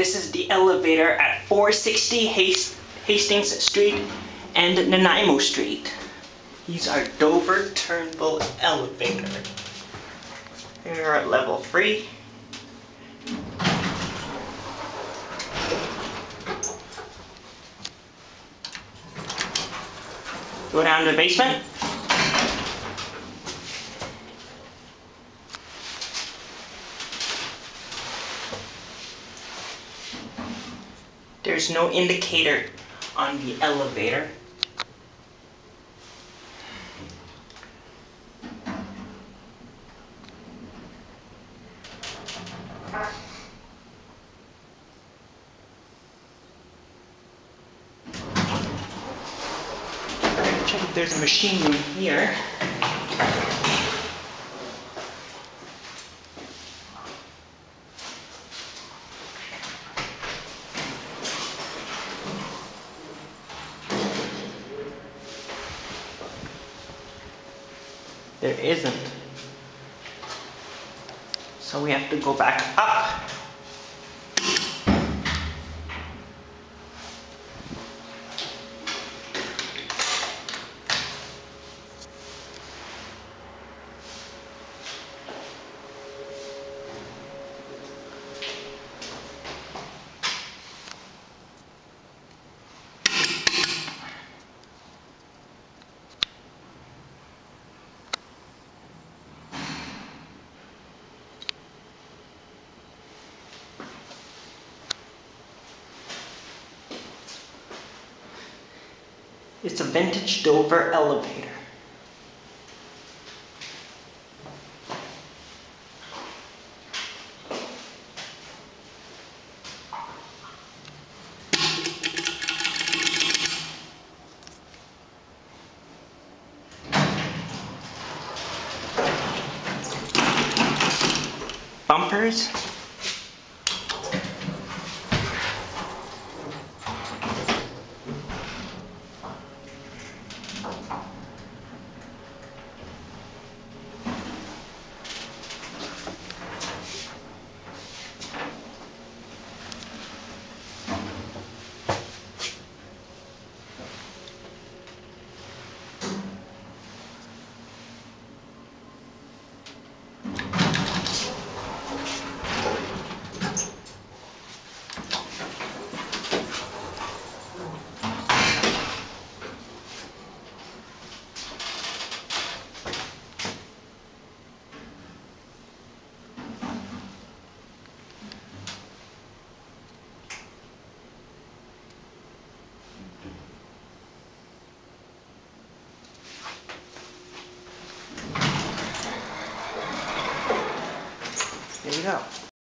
This is the elevator at 460 Hastings Street and Nanaimo Street. These are Dover Turnbull elevator. Here at level 3. Go down to the basement. There's no indicator on the elevator. Check if there's a machine room here. There isn't. So we have to go back up. It's a vintage Dover elevator. Bumpers. You go.